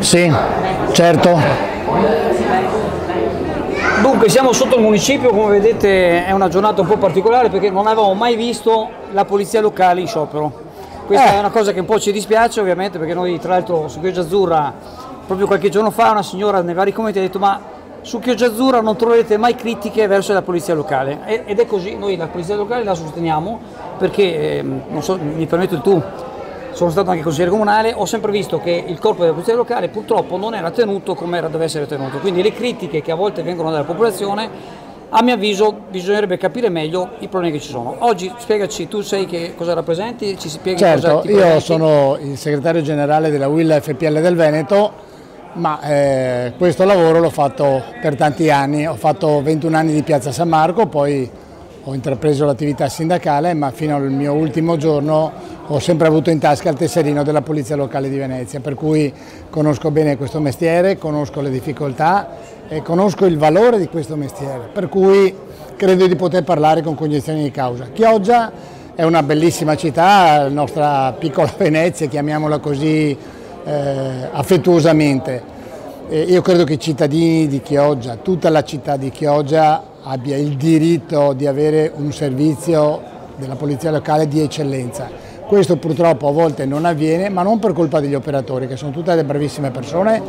Sì, certo. Dunque siamo sotto il municipio, come vedete è una giornata un po' particolare perché non avevamo mai visto la polizia locale in sciopero. Questa Eh. è una cosa che un po' ci dispiace ovviamente perché noi tra l'altro su Chioggia Azzurra proprio qualche giorno fa una signora nei vari commenti ha detto ma su Chioggia Azzurra non troverete mai critiche verso la polizia locale ed è così, noi la polizia locale la sosteniamo perché, ehm, non so, mi permetto il tu, sono stato anche consigliere comunale, ho sempre visto che il corpo della polizia locale purtroppo non era tenuto come era, deve essere tenuto, quindi le critiche che a volte vengono dalla popolazione, a mio avviso bisognerebbe capire meglio i problemi che ci sono. Oggi spiegaci, tu sai che cosa rappresenti, ci spieghi cosa Certo, ti io presenti? sono il segretario generale della WIL FPL del Veneto, ma eh, questo lavoro l'ho fatto per tanti anni, ho fatto 21 anni di Piazza San Marco, poi ho intrapreso l'attività sindacale, ma fino al mio ultimo giorno ho sempre avuto in tasca il tesserino della Polizia Locale di Venezia, per cui conosco bene questo mestiere, conosco le difficoltà e conosco il valore di questo mestiere, per cui credo di poter parlare con cognizione di causa. Chioggia è una bellissima città, la nostra piccola Venezia, chiamiamola così eh, affettuosamente. Io credo che i cittadini di Chioggia, tutta la città di Chioggia abbia il diritto di avere un servizio della polizia locale di eccellenza. Questo purtroppo a volte non avviene, ma non per colpa degli operatori, che sono tutte delle bravissime persone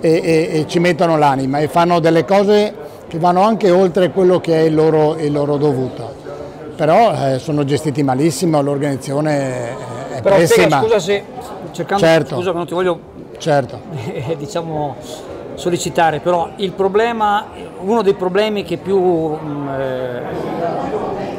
e, e- e ci mettono l'anima e fanno delle cose che vanno anche oltre quello che è il loro, il loro dovuto. Però eh, sono gestiti malissimo, l'organizzazione è, è Però pessima. scusa se, cercando, Certo. scusa non ti voglio Certo. eh, diciamo sollecitare, però il problema, uno dei problemi che più mh, eh,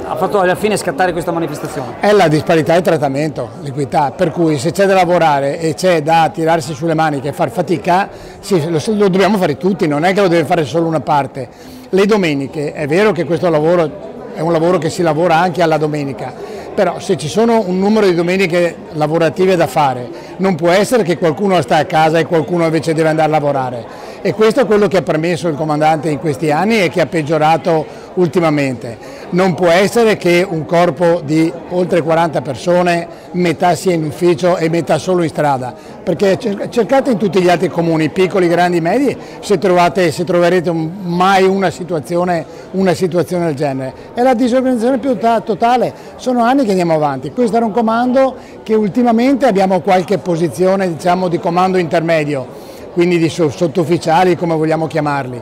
ha fatto alla fine scattare questa manifestazione. È la disparità di trattamento, l'equità, per cui se c'è da lavorare e c'è da tirarsi sulle maniche e far fatica, sì, lo, lo dobbiamo fare tutti, non è che lo deve fare solo una parte. Le domeniche, è vero che questo lavoro è un lavoro che si lavora anche alla domenica, però se ci sono un numero di domeniche lavorative da fare, non può essere che qualcuno sta a casa e qualcuno invece deve andare a lavorare. E questo è quello che ha permesso il comandante in questi anni e che ha peggiorato ultimamente. Non può essere che un corpo di oltre 40 persone metà sia in ufficio e metà solo in strada, perché cer- cercate in tutti gli altri comuni, piccoli, grandi, medi, se, trovate, se troverete mai una situazione, una situazione del genere. È la disorganizzazione più ta- totale, sono anni che andiamo avanti. Questo era un comando che ultimamente abbiamo qualche posizione diciamo, di comando intermedio, quindi di so- sottufficiali come vogliamo chiamarli.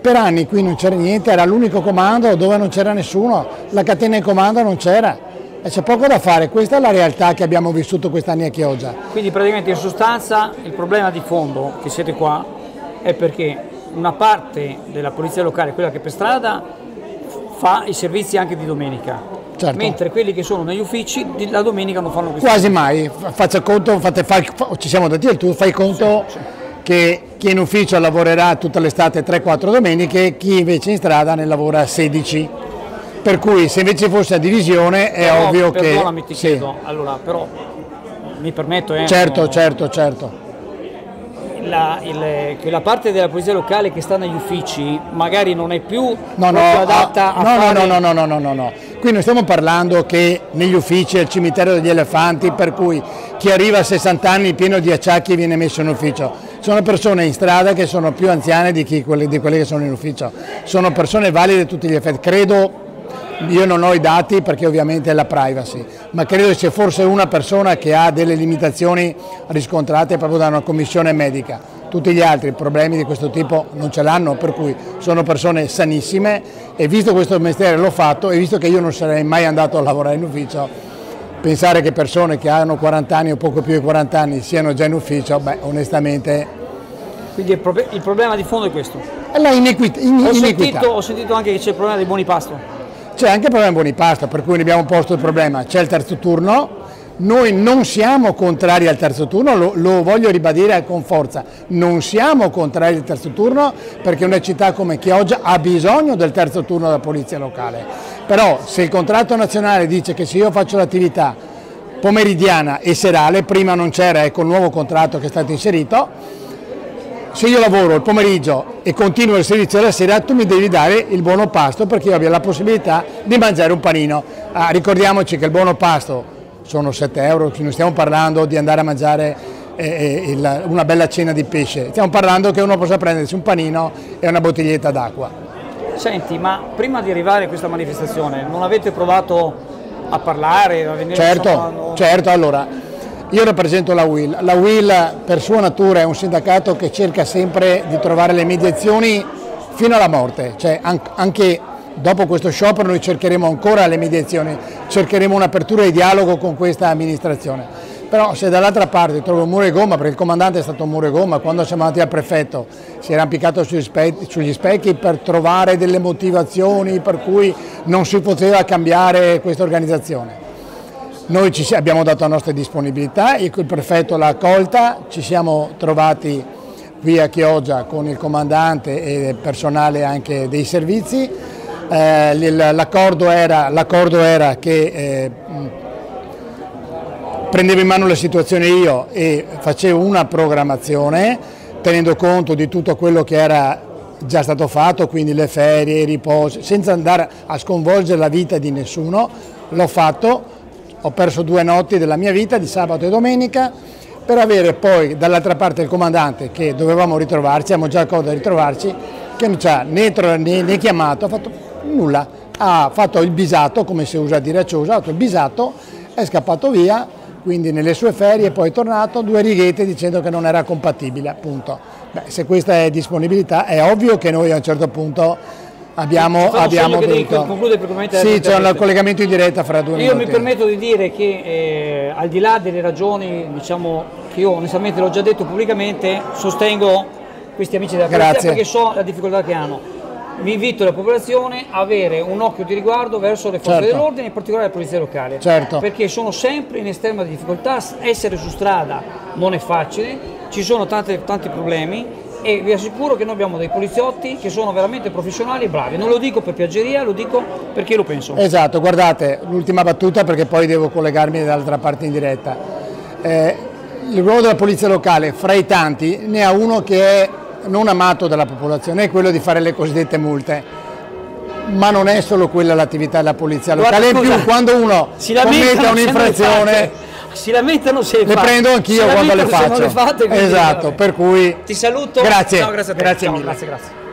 Per anni qui non c'era niente, era l'unico comando dove non c'era nessuno, la catena di comando non c'era e c'è poco da fare, questa è la realtà che abbiamo vissuto quest'anni a Chioggia. Quindi praticamente in sostanza il problema di fondo che siete qua è perché una parte della polizia locale, quella che per strada, fa i servizi anche di domenica, Certo. mentre quelli che sono negli uffici la domenica non fanno questo. Quasi mai, Fa- faccia conto, fate, fai- fa- ci siamo dati il tu, fai conto che chi in ufficio lavorerà tutta l'estate 3-4 domeniche, chi invece in strada ne lavora 16. Per cui se invece fosse a divisione è Però, ovvio che... perdonami, ti sì. chiedo, allora, però mi permetto, eh, Certo, no, certo, certo. la, il- che la parte della polizia locale che sta negli uffici magari non è più No, no, proprio adatta ah, a no, no, fare... no, no, no, no, no, no. Qui non stiamo parlando che negli uffici è il cimitero degli elefanti, per cui chi arriva a 60 anni pieno di acciacchi viene messo in ufficio. Sono persone in strada che sono più anziane di, chi, di quelle che sono in ufficio. Sono persone valide a tutti gli effetti. Credo, io non ho i dati perché ovviamente è la privacy, ma credo che c'è forse una persona che ha delle limitazioni riscontrate proprio da una commissione medica. Tutti gli altri problemi di questo tipo non ce l'hanno, per cui sono persone sanissime e visto questo mestiere l'ho fatto e visto che io non sarei mai andato a lavorare in ufficio, pensare che persone che hanno 40 anni o poco più di 40 anni siano già in ufficio, beh onestamente Quindi il, proble- il problema di fondo è questo. è la inequità. in- Ho sentito, ho sentito anche che c'è il problema dei buoni pasto. C'è anche il problema buoni pasto, per cui ne abbiamo posto il problema. C'è il terzo turno, noi non siamo contrari al terzo turno, lo, lo voglio ribadire con forza, non siamo contrari al terzo turno perché una città come Chioggia ha bisogno del terzo turno della polizia locale. Però se il contratto nazionale dice che se io faccio l'attività pomeridiana e serale, prima non c'era, ecco il nuovo contratto che è stato inserito, se io lavoro il pomeriggio e continuo il servizio della sera, tu mi devi dare il buono pasto perché io abbia la possibilità di mangiare un panino. Ah, ricordiamoci che il buono pasto sono 7 euro, non stiamo parlando di andare a mangiare eh, il, una bella cena di pesce, stiamo parlando che uno possa prendersi un panino e una bottiglietta d'acqua. Senti, ma prima di arrivare a questa manifestazione non avete provato a parlare, a venire Certo, insomma, certo, allora io rappresento la WIL, la WIL per sua natura è un sindacato che cerca sempre di trovare le mediazioni fino alla morte, cioè anche dopo questo sciopero noi cercheremo ancora le mediazioni, cercheremo un'apertura di dialogo con questa amministrazione. Però se dall'altra parte trovo un muro e gomma, perché il comandante è stato un muro e gomma, quando siamo andati al prefetto si era impiccato sugli specchi, sugli specchi per trovare delle motivazioni per cui non si poteva cambiare questa organizzazione. Noi ci abbiamo dato la nostra disponibilità, il prefetto l'ha accolta, ci siamo trovati qui a Chioggia con il comandante e il personale anche dei servizi. Eh, l'accordo, era, era, che eh, prendevo in mano la situazione io e facevo una programmazione tenendo conto di tutto quello che era già stato fatto, quindi le ferie, i riposi, senza andare a sconvolgere la vita di nessuno, l'ho fatto, ho perso due notti della mia vita, di sabato e domenica, per avere poi dall'altra parte il comandante che dovevamo ritrovarci, abbiamo già accordo di ritrovarci, che non ci ha né, né, né, chiamato, ha fatto nulla, ha fatto il bisato, come si usa a dire a Ciosa, ha fatto il bisato, è scappato via, quindi nelle sue ferie poi è tornato, due righette dicendo che non era compatibile, appunto. Beh, se questa è disponibilità è ovvio che noi a un certo punto abbiamo, abbiamo dovuto... Sì, c'è un collegamento in diretta fra due io minuti. Io mi permetto di dire che eh, al di là delle ragioni, diciamo, che io onestamente l'ho già detto pubblicamente, sostengo questi amici della polizia perché so la difficoltà che hanno mi invito la popolazione a avere un occhio di riguardo verso le forze certo. dell'ordine, in particolare la polizia locale, certo. perché sono sempre in estrema difficoltà, essere su strada non è facile, ci sono tante, tanti problemi e vi assicuro che noi abbiamo dei poliziotti che sono veramente professionali e bravi, non lo dico per piaggeria, lo dico perché lo penso. Esatto, guardate, l'ultima battuta perché poi devo collegarmi dall'altra parte in diretta. Eh, il ruolo della polizia locale, fra i tanti, ne ha uno che è non amato dalla popolazione è quello di fare le cosiddette multe ma non è solo quella l'attività della polizia locale, in più quando uno commette un'infrazione si lamentano se le fatte. prendo anch'io quando le faccio. Le fate, esatto, per cui ti saluto. Grazie. No, grazie, grazie Ciao, mille. Grazie, grazie.